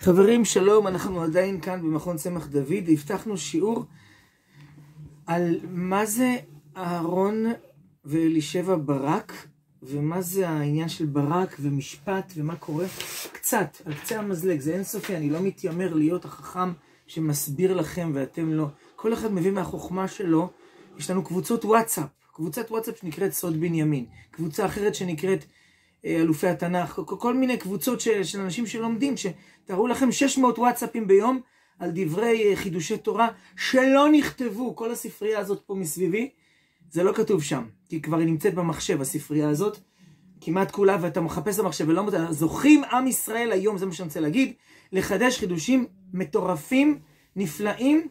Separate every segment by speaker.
Speaker 1: חברים, שלום, אנחנו עדיין כאן במכון צמח דוד, הבטחנו שיעור על מה זה אהרון ואלישבע ברק, ומה זה העניין של ברק ומשפט, ומה קורה. קצת, על קצה המזלג, זה אינסופי, אני לא מתיימר להיות החכם שמסביר לכם ואתם לא. כל אחד מביא מהחוכמה שלו, יש לנו קבוצות וואטסאפ, קבוצת וואטסאפ שנקראת סוד בנימין, קבוצה אחרת שנקראת אלופי התנ"ך, כל מיני קבוצות של, אנשים שלומדים, שתראו לכם 600 וואטסאפים ביום על דברי אה, חידושי תורה שלא נכתבו, כל הספרייה הזאת פה מסביבי, זה לא כתוב שם, כי כבר היא נמצאת במחשב, הספרייה הזאת, כמעט כולה, ואתה מחפש במחשב ולא מודע, זוכים עם ישראל היום, זה מה שאני רוצה להגיד, לחדש חידושים מטורפים, נפלאים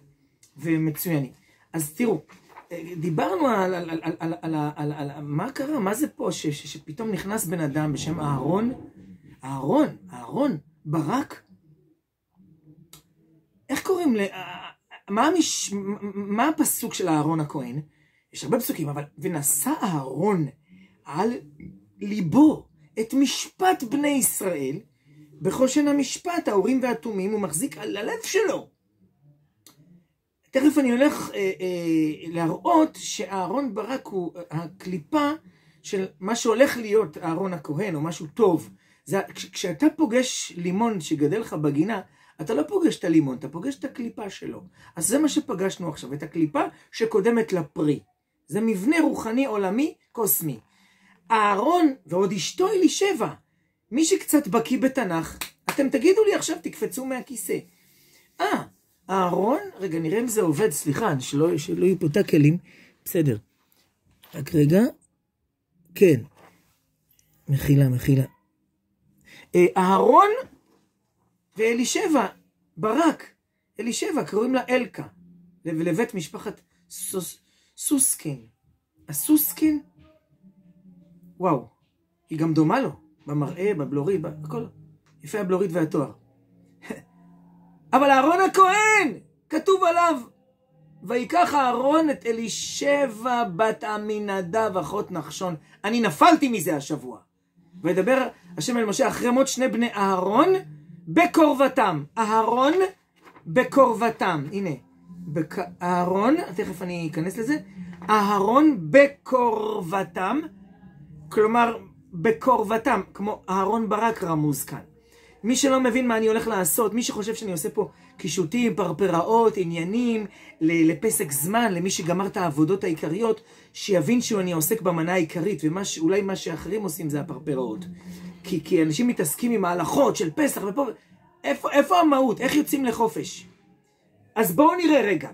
Speaker 1: ומצוינים. אז תראו, דיברנו על, על, על, על, על, על, על, על מה קרה, מה זה פה ש, ש, שפתאום נכנס בן אדם בשם אהרון, אהרון, אהרון, ברק. איך קוראים ל... אה, מה, המש... מה הפסוק של אהרון הכהן? יש הרבה פסוקים, אבל ונשא אהרון על ליבו את משפט בני ישראל, בחושן המשפט, ההורים והתומים, הוא מחזיק על הלב שלו תכף אני הולך אה, אה, להראות שאהרון ברק הוא הקליפה של מה שהולך להיות אהרון הכהן, או משהו טוב. זה, כש, כשאתה פוגש לימון שגדל לך בגינה, אתה לא פוגש את הלימון, אתה פוגש את הקליפה שלו. אז זה מה שפגשנו עכשיו, את הקליפה שקודמת לפרי. זה מבנה רוחני עולמי קוסמי. אהרון ועוד אשתו אלישבע, מי שקצת בקיא בתנ"ך, אתם תגידו לי עכשיו, תקפצו מהכיסא. אה, אהרון, רגע, נראה אם זה עובד, סליחה, שלא, שלא יהיו פה תקלים. בסדר. רק רגע. כן. מחילה, מחילה. אה, אהרון ואלישבע, ברק, אלישבע, קוראים לה אלקה, לבית משפחת סוס, סוסקין. הסוסקין, וואו, היא גם דומה לו, במראה, בבלורית, בכל, יפה הבלורית והתואר. אבל אהרון הכהן, כתוב עליו, ויקח אהרון את אלישבע בת עמינדב אחות נחשון. אני נפלתי מזה השבוע. וידבר השם אל משה אחרי מות שני בני אהרון בקרבתם. אהרון בקרבתם. הנה, בק... אהרון, תכף אני אכנס לזה. אהרון בקרבתם, כלומר בקרבתם, כמו אהרון ברק רמוז כאן. מי שלא מבין מה אני הולך לעשות, מי שחושב שאני עושה פה קישוטים, פרפראות, עניינים, לפסק זמן, למי שגמר את העבודות העיקריות, שיבין שאני עוסק במנה העיקרית, ואולי מה שאחרים עושים זה הפרפראות. כי, כי אנשים מתעסקים עם ההלכות של פסח ופה... איפה, איפה המהות? איך יוצאים לחופש? אז בואו נראה רגע.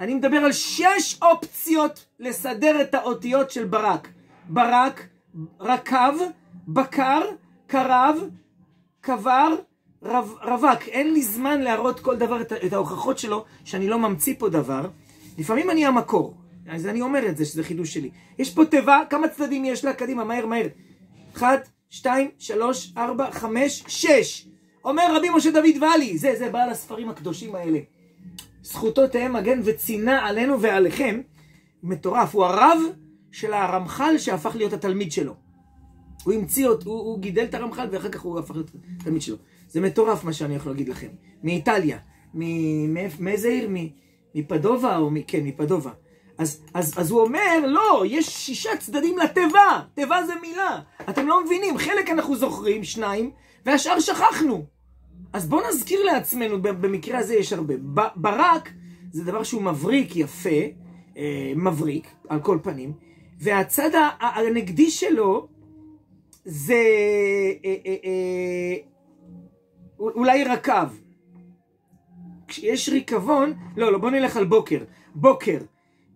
Speaker 1: אני מדבר על שש אופציות לסדר את האותיות של ברק. ברק, רקב, בקר, קרב, קבר, רב, רווק. אין לי זמן להראות כל דבר, את, את ההוכחות שלו, שאני לא ממציא פה דבר. לפעמים אני המקור. אז אני אומר את זה, שזה חידוש שלי. יש פה תיבה, כמה צדדים יש לה? קדימה, מהר, מהר. אחת, שתיים, שלוש, ארבע, חמש, שש. אומר רבי משה דוד ואלי, זה, זה בעל הספרים הקדושים האלה. זכותו תהא מגן וצינה עלינו ועליכם. מטורף, הוא הרב של הרמח"ל שהפך להיות התלמיד שלו. הוא המציא אותו, הוא, הוא גידל את הרמח"ל ואחר כך הוא הפך להיות תלמיד שלו. זה מטורף מה שאני יכול להגיד לכם. מאיטליה. מאיזה עיר? מפדובה או מ... כן, מפדובה. אז, אז, אז הוא אומר, לא, יש שישה צדדים לתיבה. תיבה זה מילה. אתם לא מבינים, חלק אנחנו זוכרים, שניים, והשאר שכחנו. אז בואו נזכיר לעצמנו, במקרה הזה יש הרבה. ברק זה דבר שהוא מבריק יפה, אה, מבריק, על כל פנים, והצד הנגדי שלו זה אה, אה, אה, אולי רקב. כשיש ריקבון, לא, לא, בוא נלך על בוקר. בוקר.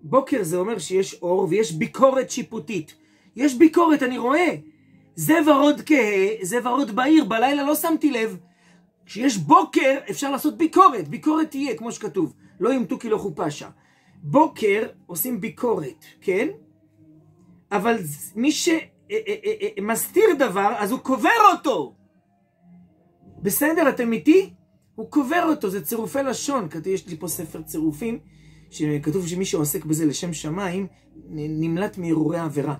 Speaker 1: בוקר זה אומר שיש אור ויש ביקורת שיפוטית. יש ביקורת, אני רואה. זה ורוד כהה, זה ורוד בעיר, בלילה לא שמתי לב. כשיש בוקר, אפשר לעשות ביקורת. ביקורת תהיה, כמו שכתוב. לא ימתו כי לא חופשה. בוקר עושים ביקורת, כן? אבל מי שמסתיר דבר, אז הוא קובר אותו. בסדר, אתם איתי? הוא קובר אותו, זה צירופי לשון. יש לי פה ספר צירופים, שכתוב שמי שעוסק בזה לשם שמיים, נמלט מהרהורי העבירה.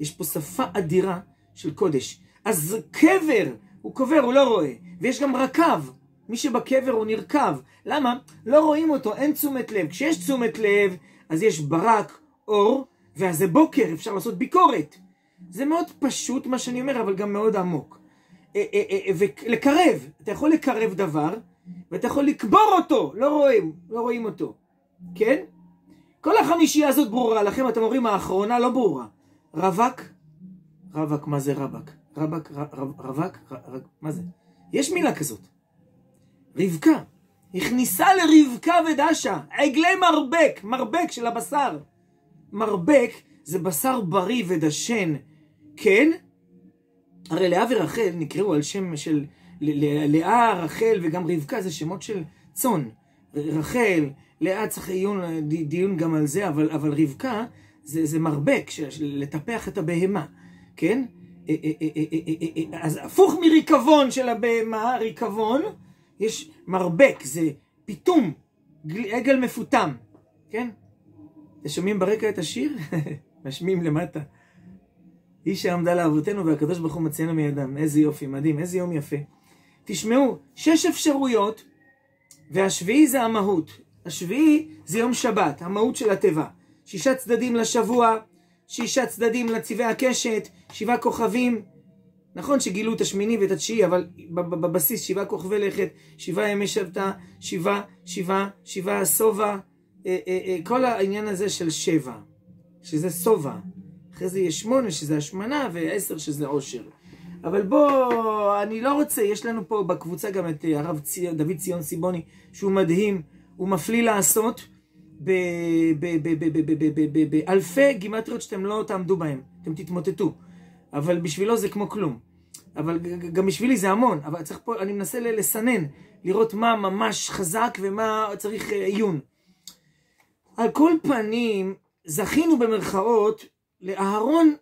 Speaker 1: יש פה שפה אדירה של קודש. אז קבר, הוא קובר, הוא לא רואה. ויש גם רקב. מי שבקבר הוא נרקב. למה? לא רואים אותו, אין תשומת לב. כשיש תשומת לב, אז יש ברק, אור, ואז זה בוקר, אפשר לעשות ביקורת. זה מאוד פשוט מה שאני אומר, אבל גם מאוד עמוק. אה, אה, אה, ולקרב, אתה יכול לקרב דבר, ואתה יכול לקבור אותו, לא רואים, לא רואים אותו, כן? כל החמישייה הזאת ברורה לכם, אתם אומרים האחרונה לא ברורה. רווק, רווק, מה זה רבק? רבק, רווק, מה זה? יש מילה כזאת. רבקה. הכניסה לרבקה ודשה, עגלי מרבק, מרבק של הבשר. מרבק זה בשר בריא ודשן, כן? הרי לאה ורחל נקראו על שם של לאה, רחל וגם רבקה זה שמות של צאן. רחל, לאה צריך עיון, דיון גם על זה, אבל, אבל רבקה זה, זה מרבק, לטפח את הבהמה, כן? אז הפוך מריקבון של הבהמה, ריקבון, יש מרבק, זה פיתום, עגל מפותם, כן? אתם שומעים ברקע את השיר? משמיעים למטה. היא שעמדה לאבותינו והקדוש ברוך הוא מציינו מידם. איזה יופי, מדהים, איזה יום יפה. תשמעו, שש אפשרויות, והשביעי זה המהות. השביעי זה יום שבת, המהות של התיבה. שישה צדדים לשבוע, שישה צדדים לצבעי הקשת, שבעה כוכבים. נכון שגילו את השמיני ואת התשיעי, אבל בבסיס שבעה כוכבי לכת, שבעה ימי שבתא, שבעה, שבעה, שבעה שובע, אה, אה, אה, כל העניין הזה של שבע, שזה שובע. אחרי זה יש שמונה שזה השמנה, ועשר שזה עושר. אבל בוא, אני לא רוצה, יש לנו פה בקבוצה גם את הרב צי, דוד ציון סיבוני, שהוא מדהים, הוא מפליא לעשות באלפי גימטריות שאתם לא תעמדו בהן, אתם תתמוטטו. אבל בשבילו זה כמו כלום. אבל גם בשבילי זה המון, אבל צריך פה, אני מנסה לסנן, לראות מה ממש חזק ומה צריך עיון. על כל פנים, זכינו במרכאות לאהרון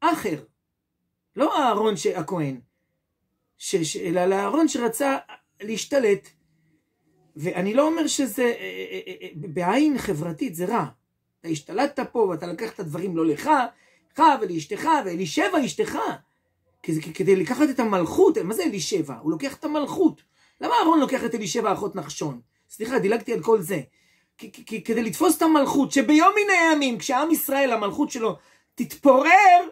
Speaker 1: אחר. לא אהרון הכהן, אלא לאהרון שרצה להשתלט. ואני לא אומר שזה אה, אה, אה, בעין חברתית, זה רע. אתה השתלטת פה ואתה לקחת דברים לא לך, לך ולאשתך ואלישבע אשתך. כדי לקחת את המלכות, מה זה אלישבע? הוא לוקח את המלכות. למה אהרון לוקח את אלישבע אחות נחשון? סליחה, דילגתי על כל זה. כדי לתפוס את המלכות, שביום מן הימים, כשעם ישראל, המלכות שלו, תתפורר,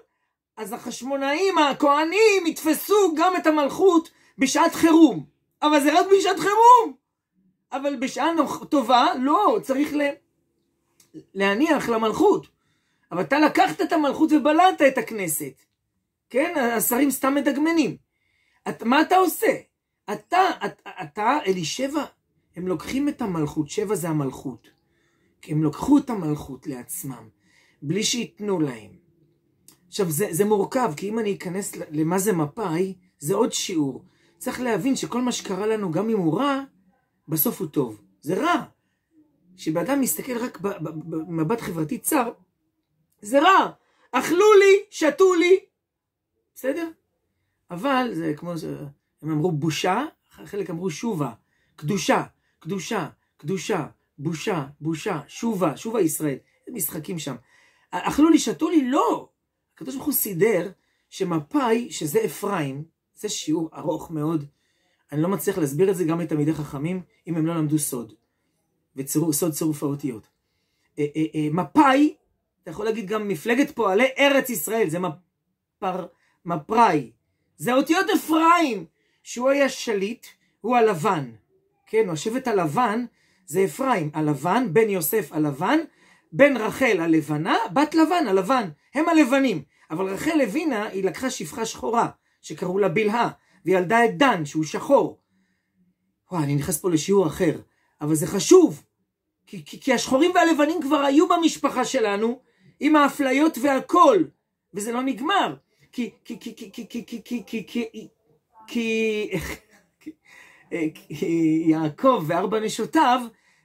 Speaker 1: אז החשמונאים, הכהנים, יתפסו גם את המלכות בשעת חירום. אבל זה רק בשעת חירום. אבל בשעה טובה, לא, צריך ל... להניח למלכות. אבל אתה לקחת את המלכות ובלעת את הכנסת. כן, השרים סתם מדגמנים. את, מה אתה עושה? אתה, אתה, אתה, אלישבע, הם לוקחים את המלכות, שבע זה המלכות. כי הם לקחו את המלכות לעצמם, בלי שייתנו להם. עכשיו, זה, זה מורכב, כי אם אני אכנס למה זה מפאי, זה עוד שיעור. צריך להבין שכל מה שקרה לנו, גם אם הוא רע, בסוף הוא טוב. זה רע. כשבאדם מסתכל רק במבט חברתי צר, זה רע. אכלו לי, שתו לי, בסדר? אבל זה כמו, הם אמרו בושה, חלק אמרו שובה, קדושה. קדושה, קדושה, בושה, בושה, שובה, שובה ישראל. משחקים שם. אכלו לי, שתו לי? לא. הקדוש ברוך הוא סידר שמפאי, שזה אפרים, זה שיעור ארוך מאוד. אני לא מצליח להסביר את זה גם לתלמידי חכמים, אם הם לא למדו סוד. וסוד צירוף האותיות. אה, אה, אה, מפאי, אתה יכול להגיד גם מפלגת פועלי ארץ ישראל, זה מפר, מפראי. זה אותיות אפרים, שהוא היה שליט, הוא הלבן. כן, השבט הלבן זה אפרים, הלבן, בן יוסף הלבן, בן רחל הלבנה, בת לבן הלבן, הם הלבנים. אבל רחל הבינה, היא לקחה שפחה שחורה, שקראו לה בלהה, והיא ילדה את דן, שהוא שחור. וואי, אני נכנס פה לשיעור אחר, אבל זה חשוב, כי, כי, כי השחורים והלבנים כבר היו במשפחה שלנו, עם האפליות והכל, וזה לא נגמר. כי, כי, כי, כי, כי, כי, כי, כי, כי, כי יעקב וארבע נשותיו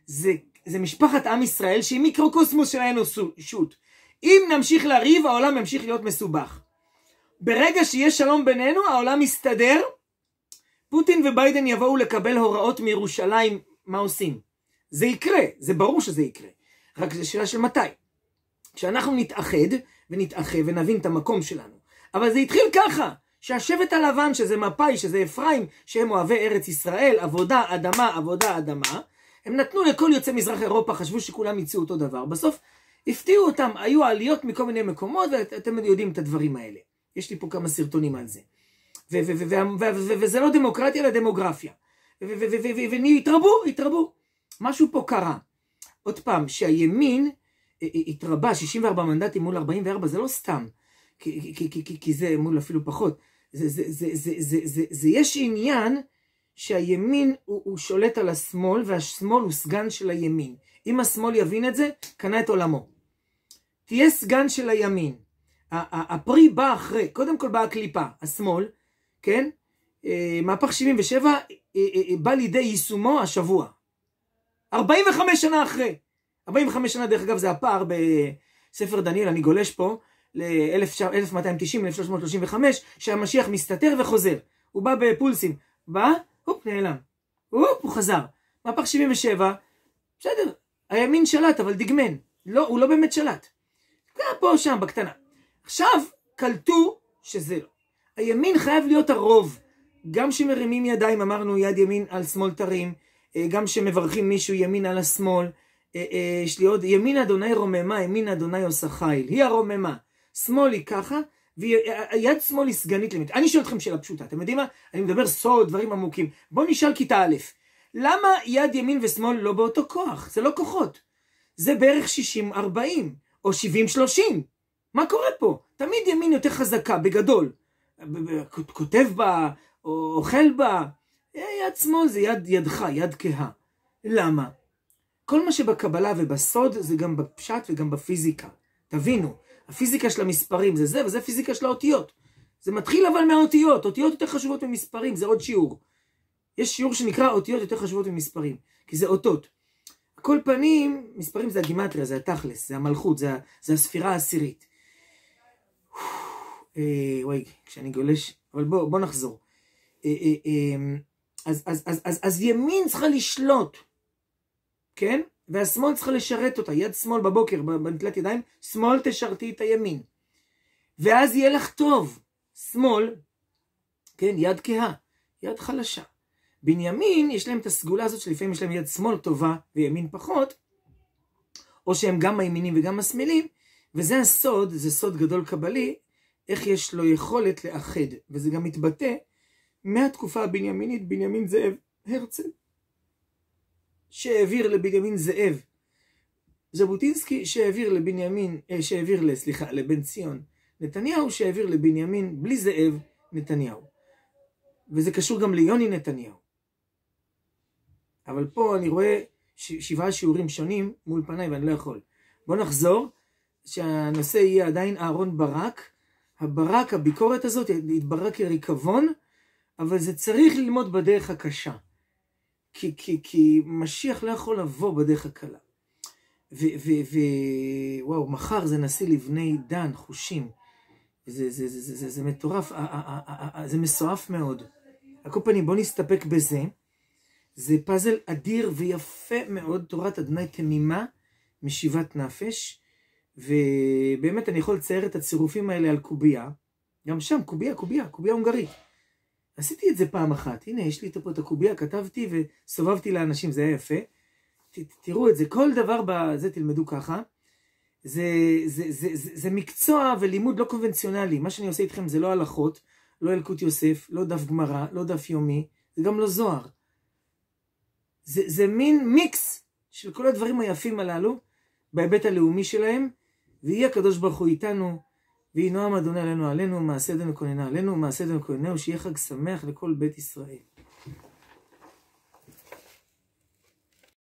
Speaker 1: זה, זה משפחת עם ישראל שהיא מיקרוקוסמוס של האנושות. אם נמשיך לריב העולם ימשיך להיות מסובך. ברגע שיש שלום בינינו העולם מסתדר, פוטין וביידן יבואו לקבל הוראות מירושלים מה עושים. זה יקרה, זה ברור שזה יקרה. רק זו שאלה של מתי. כשאנחנו נתאחד ונתאחה ונבין את המקום שלנו. אבל זה התחיל ככה, שהשבט הלבן, שזה מפאי, שזה אפרים, שהם אוהבי ארץ ישראל, עבודה, אדמה, עבודה, אדמה, הם נתנו לכל יוצאי מזרח אירופה, חשבו שכולם יצאו אותו דבר. בסוף הפתיעו אותם, היו עליות מכל מיני מקומות, ואתם יודעים את הדברים האלה. יש לי פה כמה סרטונים על זה. וזה לא דמוקרטיה, אלא דמוגרפיה. והתרבו, התרבו. משהו פה קרה. עוד פעם, שהימין התרבה 64 מנדטים מול 44, זה לא סתם. כי, כי, כי, כי, כי זה מול אפילו פחות. זה, זה, זה, זה, זה, זה, זה יש עניין שהימין הוא, הוא שולט על השמאל, והשמאל הוא סגן של הימין. אם השמאל יבין את זה, קנה את עולמו. תהיה סגן של הימין. הפרי בא אחרי, קודם כל באה הקליפה, השמאל, כן? אה, מהפך 77 אה, אה, בא לידי יישומו השבוע. 45 שנה אחרי. 45 שנה, דרך אגב, זה הפער בספר דניאל, אני גולש פה, ל-1290, 1335, שהמשיח מסתתר וחוזר. הוא בא בפולסים. בא, הופ, נעלם. הופ, הוא חזר. מהפך 77, בסדר, הימין שלט, אבל דגמן. לא, הוא לא באמת שלט. פה, שם, בקטנה. עכשיו, קלטו שזה לא. הימין חייב להיות הרוב. גם שמרימים ידיים, אמרנו יד ימין על שמאל תרים, אה, גם שמברכים מישהו ימין על השמאל. אה, אה, יש לי עוד, ימין אדוני רוממה, ימין אדוני עושה חיל. היא הרוממה. שמאל היא ככה, ויד שמאל היא סגנית למיטה. אני שואל אתכם שאלה פשוטה, אתם יודעים מה? אני מדבר סוד, דברים עמוקים. בואו נשאל כיתה א', למה יד ימין ושמאל לא באותו כוח? זה לא כוחות. זה בערך 60-40, או 70-30. מה קורה פה? תמיד ימין יותר חזקה, בגדול. כותב בה, או אוכל בה. יד שמאל זה יד ידך, יד כהה. למה? כל מה שבקבלה ובסוד זה גם בפשט וגם בפיזיקה. תבינו, הפיזיקה של המספרים זה זה, וזה פיזיקה של האותיות. זה מתחיל אבל מהאותיות, אותיות יותר חשובות ממספרים, זה עוד שיעור. יש שיעור שנקרא אותיות יותר חשובות ממספרים, כי זה אותות. כל פנים, מספרים זה הגימטריה, זה התכלס, זה המלכות, זה, זה הספירה העשירית. אה, וואי, כשאני גולש, אבל בוא, בוא נחזור. אה, אה, אה, אז, אז, אז, אז, אז ימין צריכה לשלוט, כן? והשמאל צריכה לשרת אותה, יד שמאל בבוקר, בנטילת ידיים, שמאל תשרתי את הימין. ואז יהיה לך טוב. שמאל, כן, יד כהה, יד חלשה. בנימין, יש להם את הסגולה הזאת שלפעמים יש להם יד שמאל טובה וימין פחות, או שהם גם הימינים וגם השמאלים, וזה הסוד, זה סוד גדול קבלי, איך יש לו יכולת לאחד, וזה גם מתבטא מהתקופה הבנימינית, בנימין זאב הרצל. שהעביר לבנימין זאב. ז'בוטינסקי שהעביר לבנימין, אה, שהעביר, סליחה, לבן ציון נתניהו, שהעביר לבנימין בלי זאב נתניהו. וזה קשור גם ליוני נתניהו. אבל פה אני רואה שבעה שיעורים שונים מול פניי ואני לא יכול. בואו נחזור, שהנושא יהיה עדיין אהרון ברק. הברק, הביקורת הזאת, התברק כריקבון, אבל זה צריך ללמוד בדרך הקשה. כי, כי, כי משיח לא יכול לבוא בדרך הקלה. ווואו, מחר זה נשיא לבני דן, חושים. זה, זה, זה, זה, זה, זה מטורף, זה מסועף מאוד. על כל פנים, בואו נסתפק בזה. זה פאזל אדיר ויפה מאוד, תורת אדוני תמימה, משיבת נפש. ובאמת אני יכול לצייר את הצירופים האלה על קובייה. גם שם, קובייה, קובייה, קובייה הונגרית. עשיתי את זה פעם אחת. הנה, יש לי פה את הקובייה, כתבתי וסובבתי לאנשים, זה היה יפה. ת, תראו את זה, כל דבר בזה תלמדו ככה. זה, זה, זה, זה, זה מקצוע ולימוד לא קונבנציונלי. מה שאני עושה איתכם זה לא הלכות, לא אלקוט יוסף, לא דף גמרא, לא דף יומי, זה גם לא זוהר. זה, זה מין מיקס של כל הדברים היפים הללו בהיבט הלאומי שלהם, ויהי הקדוש ברוך הוא איתנו. ויהי נועם אדוני עלינו עלינו, מעשה ידינו כהנה עלינו, מעשה ידינו כהנהו, שיהיה חג שמח לכל בית ישראל.